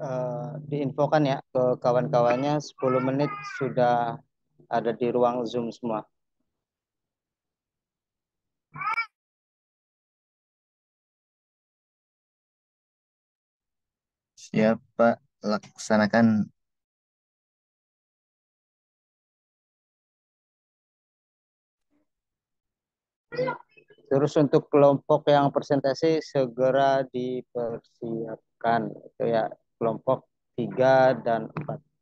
uh, diinfokan ya ke kawan-kawannya 10 menit sudah ada di ruang Zoom semua. Siap, Pak. Laksanakan. Terus untuk kelompok yang presentasi segera dipersiapkan. Itu ya kelompok 3 dan 4.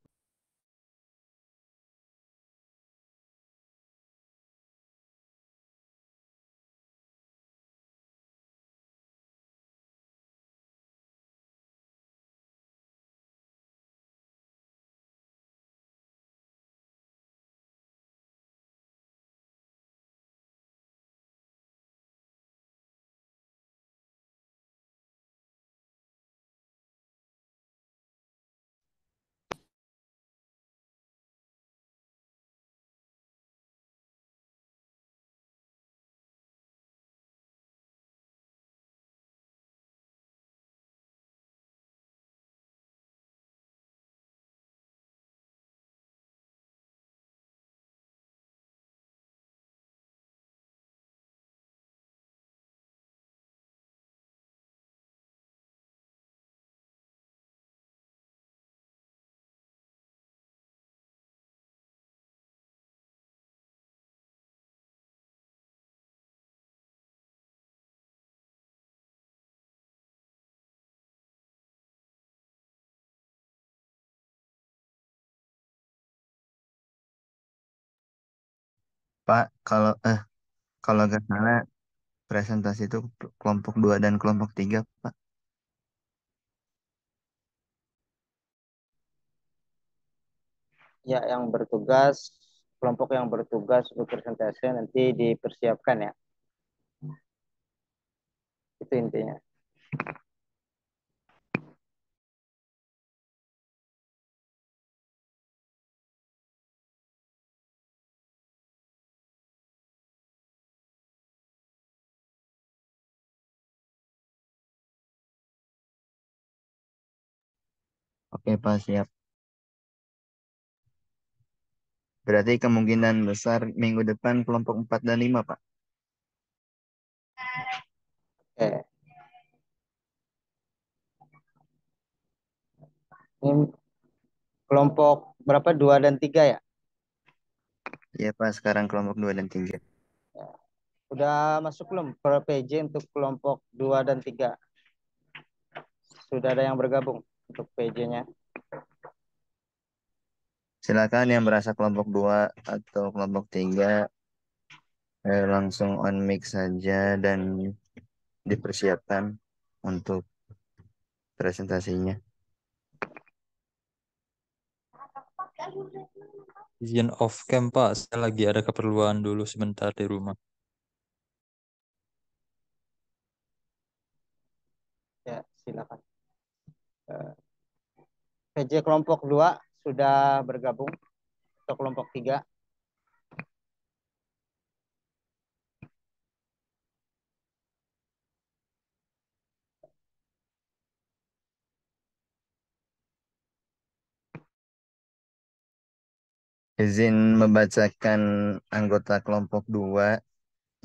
Pak, kalau eh kalau nggak salah presentasi itu kelompok 2 dan kelompok 3, Pak. Ya, yang bertugas kelompok yang bertugas untuk presentasi nanti dipersiapkan ya. Itu intinya. Oke, Pak, siap. Berarti kemungkinan besar minggu depan kelompok 4 dan 5, Pak. Oke. Ini kelompok berapa? Dua dan tiga ya? Iya, Pak. Sekarang kelompok 2 dan 3. Ya. Udah masuk belum per PJ untuk kelompok 2 dan 3? Sudah ada yang bergabung untuk PJ-nya? Silakan yang berasa kelompok 2 atau kelompok 3 eh, langsung on mic saja dan dipersiapkan untuk presentasinya. Izin off cam Pak, saya lagi ada keperluan dulu sebentar di rumah. Ya, silakan. Eh, PJ kelompok 2 sudah bergabung atau kelompok 3? Izin membacakan anggota kelompok 2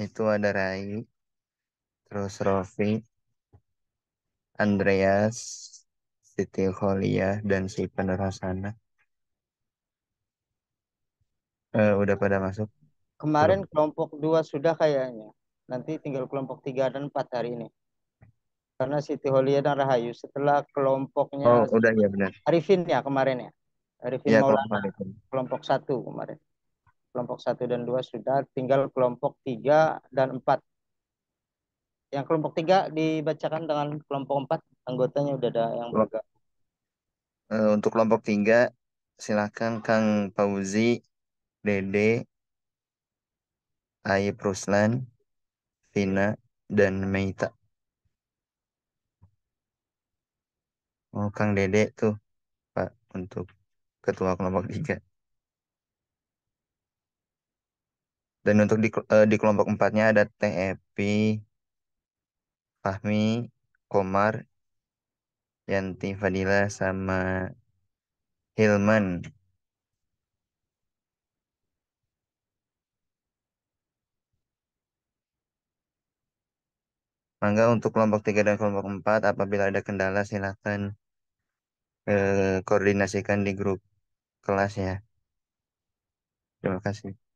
itu ada Rai, terus Rofi, Andreas, Siti Kholia, dan si penerasana. Uh, udah pada masuk? Kemarin Belum. kelompok 2 sudah kayaknya. Nanti tinggal kelompok 3 dan 4 hari ini. Karena Siti Holia dan Rahayu setelah kelompoknya Oh, udah ya benar. Arifin ya kemarin ya. Arifin ya, Maulana kelompok, kelompok 1 kemarin. Kelompok 1 dan 2 sudah tinggal kelompok 3 dan 4. Yang kelompok 3 dibacakan dengan kelompok 4 anggotanya udah ada yang bergabung. Uh, untuk kelompok 3 silakan Kang Pauzi, Dede, Ayib Ruslan, Vina, dan Meita. Oh, Kang Dede tuh, Pak, untuk ketua kelompok tiga. Dan untuk di, eh, di kelompok empatnya ada Teh Epi, Fahmi, Komar, Yanti Fadila, sama Hilman. Mangga untuk kelompok 3 dan kelompok 4, apabila ada kendala silakan eh, koordinasikan di grup kelas ya. Terima kasih.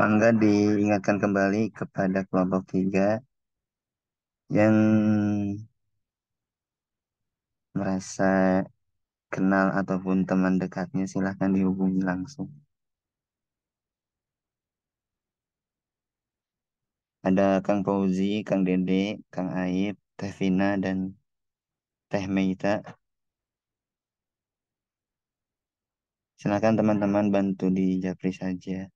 Mangga diingatkan kembali kepada kelompok 3 yang merasa kenal ataupun teman dekatnya silahkan dihubungi langsung. Ada Kang Fauzi, Kang Dede, Kang Aib, Teh Vina, dan Teh Meita. Silakan teman-teman bantu di Japri saja.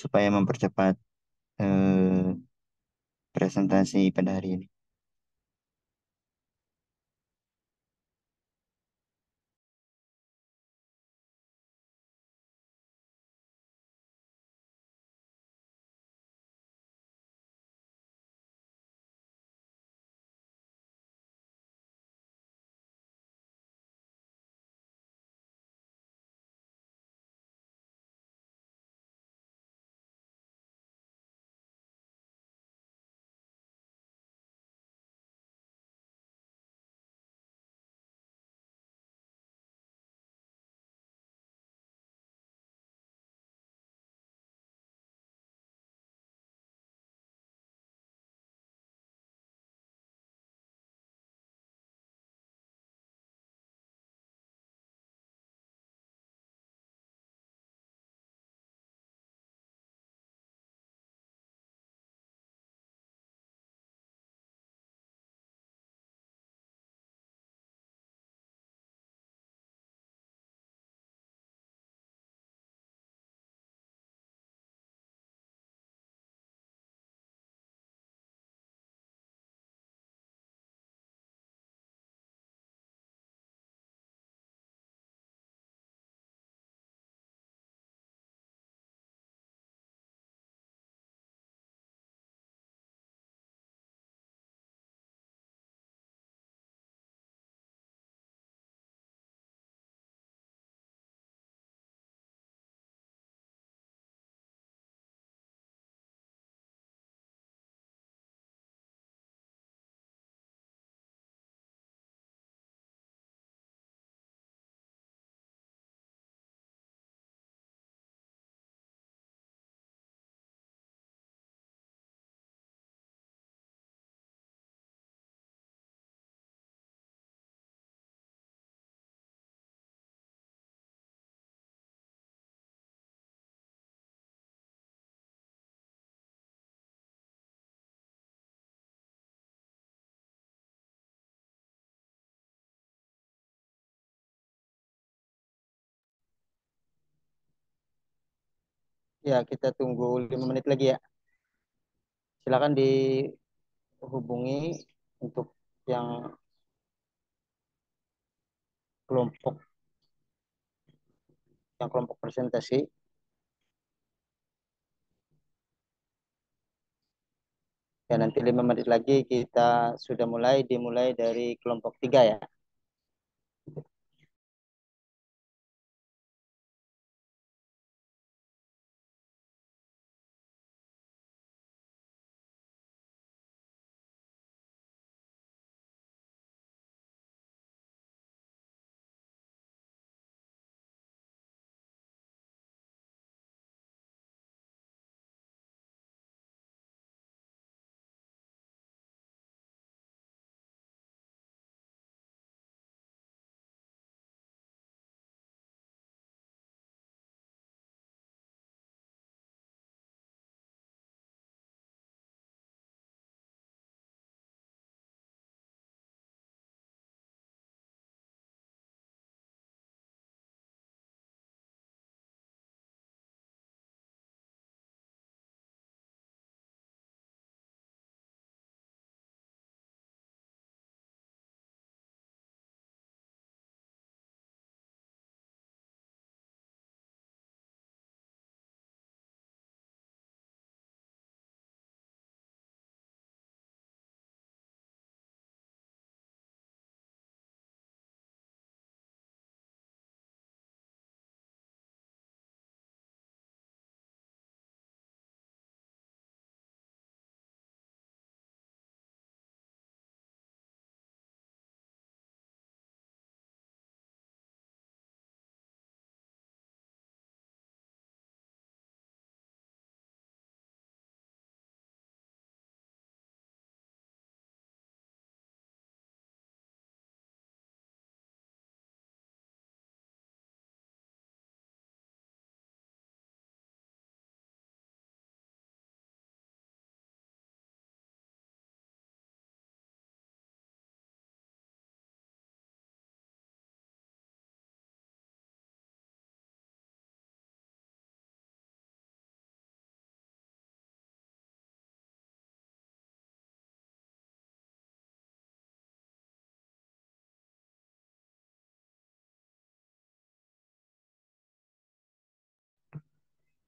Supaya mempercepat eh, presentasi pada hari ini. Ya, kita tunggu lima menit lagi ya. Silakan dihubungi untuk yang kelompok yang kelompok presentasi. Ya, nanti lima menit lagi kita sudah mulai dimulai dari kelompok tiga ya.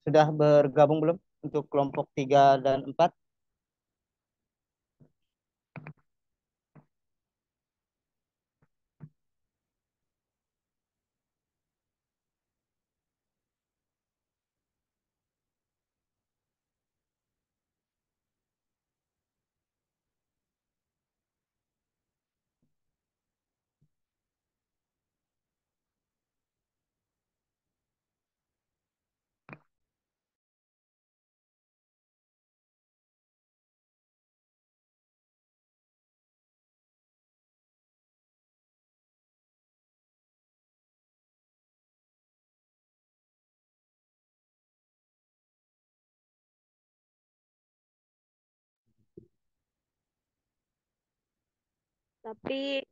Sudah bergabung belum untuk kelompok tiga dan empat? Tapi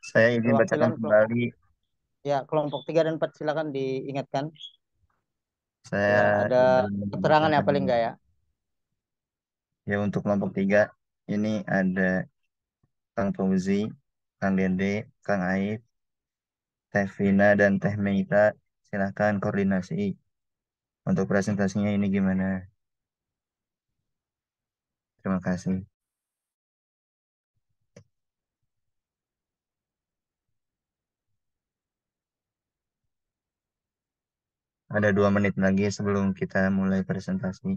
Saya izin Perwakilan bacakan kelompok- kembali. Ya, kelompok tiga dan empat silakan diingatkan. Saya Ya, ada keterangan ya membacakan paling enggak ya. Ya untuk kelompok tiga ini ada Kang Fauzi, Kang Dede, Kang Aib, Teh Vina dan Teh Meita. Silahkan koordinasi. Untuk presentasinya ini gimana? Terima kasih. Ada dua menit lagi sebelum kita mulai presentasi.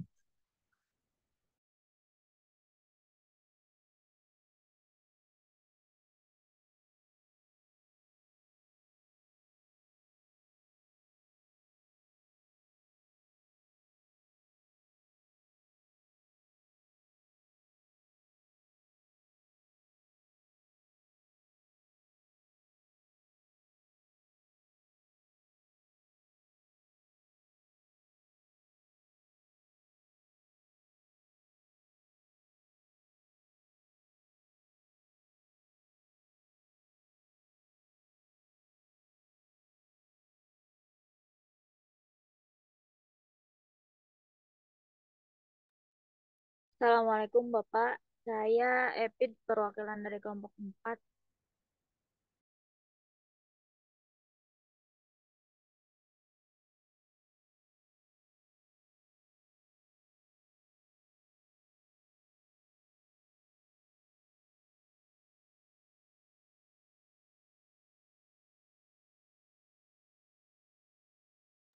Assalamualaikum Bapak. Saya Epid perwakilan dari kelompok 4.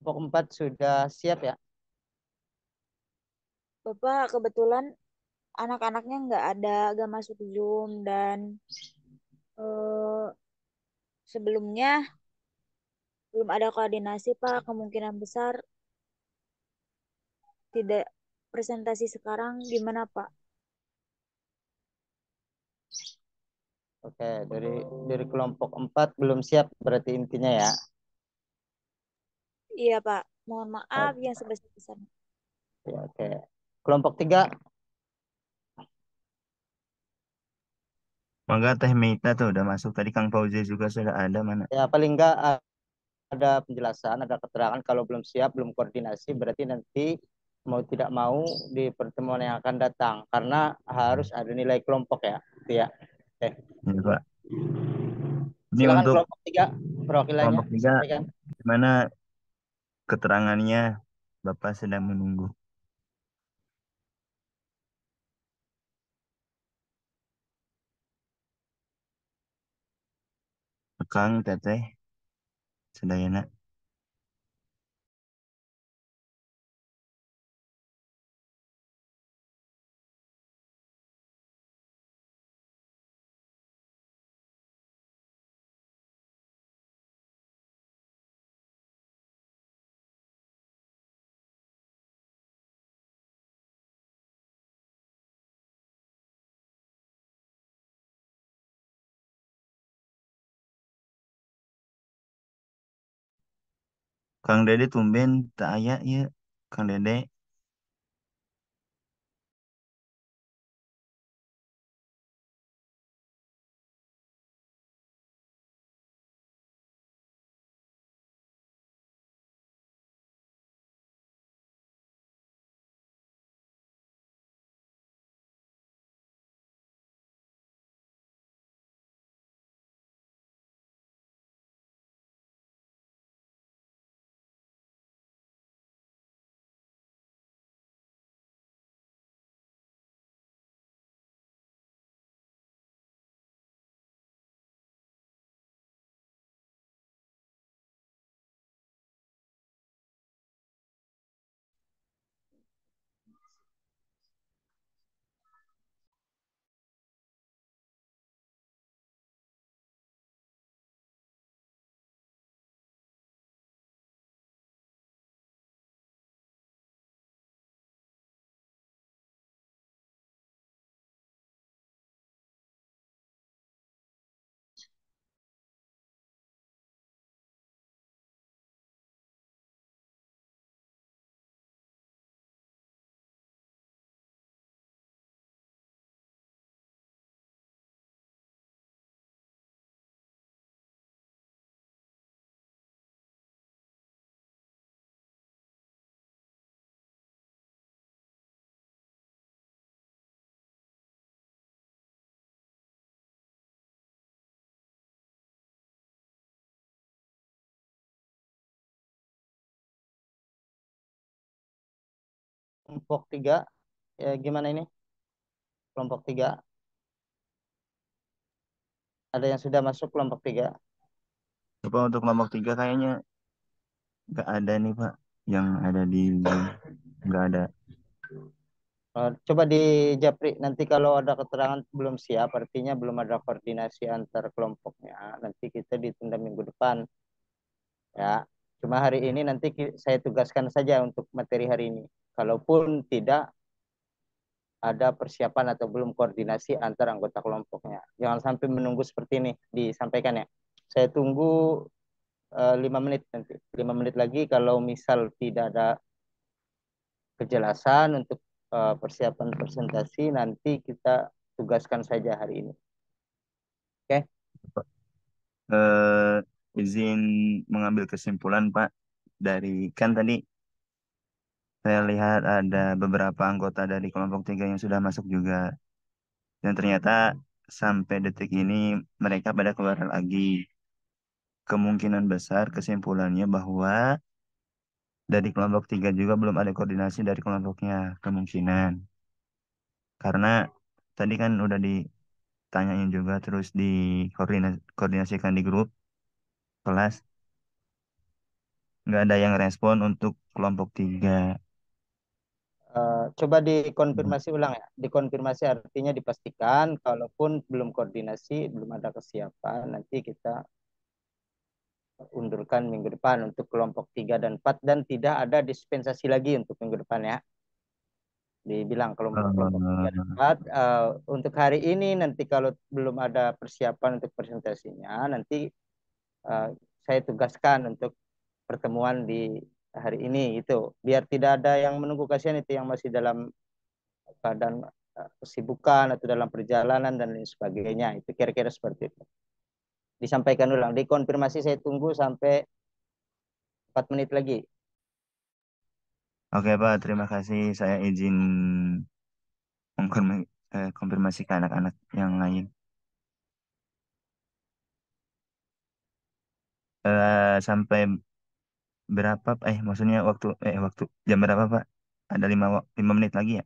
Kelompok 4 sudah siap ya? Bapak kebetulan anak-anaknya nggak ada, nggak masuk Zoom dan eh, sebelumnya belum ada koordinasi Pak. Kemungkinan besar tidak presentasi sekarang gimana Pak? Oke, dari dari kelompok 4 belum siap berarti intinya ya. Iya Pak, mohon maaf yang sebesar-besarnya. Ya, oke. Kelompok 3 Mangga Teh Meita tuh udah masuk tadi Kang Fauzi juga sudah ada mana? ya paling enggak a- ada penjelasan, ada keterangan kalau belum siap, belum koordinasi berarti nanti mau tidak mau di pertemuan yang akan datang karena harus ada nilai kelompok ya. Itu ya. Oke. Ya, Pak. Ini Silakan untuk kelompok 3 perwakilannya kelompok tiga gimana keterangannya Bapak sedang menunggu. Kang Teteh Sedayana. Kang Dede tumben tak aya ya. Kang Dede Kelompok 3 ya gimana ini? Kelompok 3 ada yang sudah masuk kelompok 3? Bapak untuk kelompok tiga kayaknya nggak ada nih Pak yang ada di nggak ada. Eh, Coba di Japri nanti kalau ada keterangan belum siap artinya belum ada koordinasi antar kelompoknya. Nanti kita ditunda minggu depan. Ya. Cuma hari ini nanti saya tugaskan saja untuk materi hari ini. Kalaupun tidak ada persiapan atau belum koordinasi antar anggota kelompoknya. Jangan sampai menunggu seperti ini disampaikan ya. Saya tunggu eh, lima menit nanti. Lima menit lagi kalau misal tidak ada kejelasan untuk eh, persiapan presentasi nanti kita tugaskan saja hari ini. Eh, izin mengambil kesimpulan Pak dari kan tadi saya lihat ada beberapa anggota dari kelompok tiga yang sudah masuk juga. Dan ternyata sampai detik ini mereka pada keluar lagi. Kemungkinan besar kesimpulannya bahwa dari kelompok tiga juga belum ada koordinasi dari kelompoknya. Kemungkinan. Karena tadi kan udah ditanyain juga terus dikoordinasikan di grup kelas. Nggak ada yang respon untuk kelompok tiga. Eh, coba dikonfirmasi ulang ya. Dikonfirmasi artinya dipastikan, kalaupun belum koordinasi, belum ada kesiapan, nanti kita undurkan minggu depan untuk kelompok 3 dan 4 dan tidak ada dispensasi lagi untuk minggu depan ya. Dibilang kelompok-kelompok 3 dan 4 uh, untuk hari ini nanti kalau belum ada persiapan untuk presentasinya nanti uh, saya tugaskan untuk pertemuan di hari ini itu biar tidak ada yang menunggu kasihan itu yang masih dalam keadaan uh, kesibukan atau dalam perjalanan dan lain sebagainya. Itu kira-kira seperti itu. Disampaikan ulang dikonfirmasi saya tunggu sampai 4 menit lagi. Oke Pak, terima kasih. Saya izin mengkonfirmasi eh, ke anak-anak yang lain. Uh, sampai berapa eh maksudnya waktu eh waktu jam berapa Pak? Ada lima lima menit lagi ya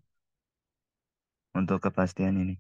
untuk kepastian ini.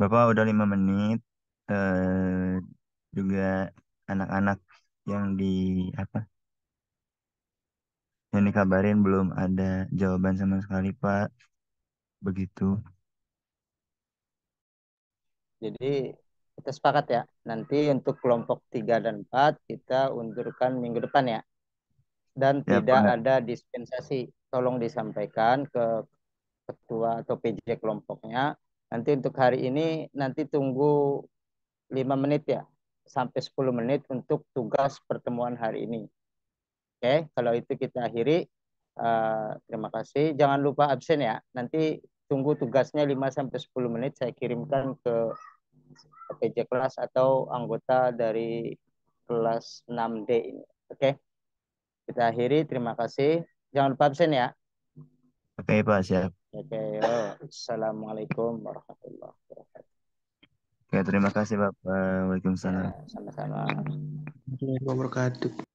Bapak udah lima menit. Eh, juga anak-anak yang di apa? Yang dikabarin belum ada jawaban sama sekali, Pak. Begitu. Jadi kita sepakat ya. Nanti untuk kelompok 3 dan 4 kita undurkan minggu depan ya. Dan Ya, tidak Pak. ada dispensasi. Tolong disampaikan ke ketua atau PJ kelompoknya. Nanti untuk hari ini nanti tunggu 5 menit ya. Sampai 10 menit untuk tugas pertemuan hari ini. Oke, kalau itu kita akhiri. Uh, terima kasih. Jangan lupa absen ya. Nanti tunggu tugasnya 5 sampai 10 menit saya kirimkan ke PJ kelas atau anggota dari kelas 6D ini. Oke. Kita akhiri. Terima kasih. Jangan lupa absen ya. Oke, Pak, siap. Oke, oh. Assalamualaikum warahmatullahi wabarakatuh. Oke, terima kasih, Bapak. Ya, Waalaikumsalam. sama-sama. Warahmatullahi wabarakatuh.